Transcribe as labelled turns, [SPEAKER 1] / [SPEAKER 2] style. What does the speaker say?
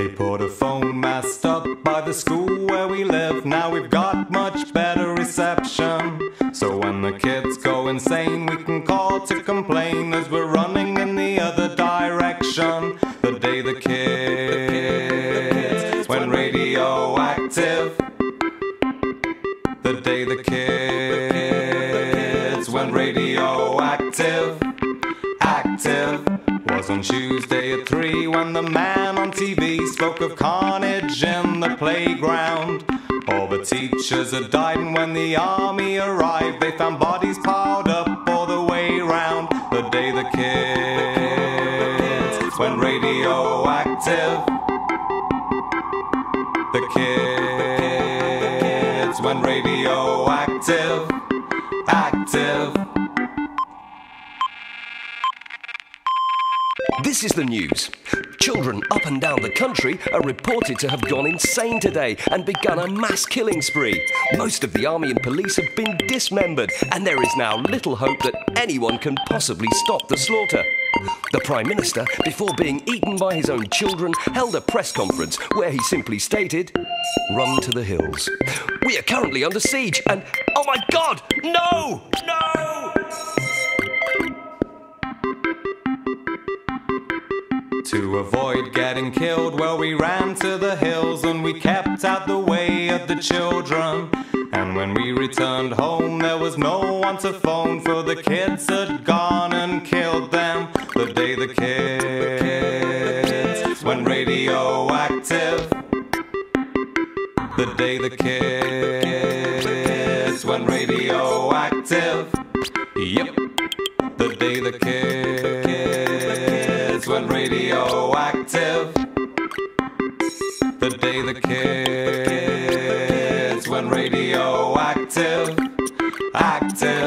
[SPEAKER 1] They put a phone mast up by the school where we live. Now we've got much better reception. So when the kids go insane, we can call to complain as we're running in the other direction. The day the kids went radioactive. The day the kids went radioactive. Active was on Tuesday at three when the man on TV spoke of carnage in the playground. All the teachers had died, and when the army arrived, they found bodies piled up all the way round. The day the kids went radioactive. The kids went radioactive. Active.
[SPEAKER 2] This is the news. Children up and down the country are reported to have gone insane today and begun a mass killing spree. Most of the army and police have been dismembered, and there is now little hope that anyone can possibly stop the slaughter. The Prime Minister, before being eaten by his own children, held a press conference where he simply stated, Run to the hills. We are currently under siege, and oh my god, no! No!
[SPEAKER 1] To avoid getting killed, well, we ran to the hills and we kept out the way of the children. And when we returned home, there was no one to phone, for the kids had gone and killed them. The day the kids went radioactive. The day the kids went radioactive. Yep. The day the kids radioactive. The day the kids went radioactive. Active.